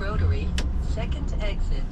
Rotary, second exit.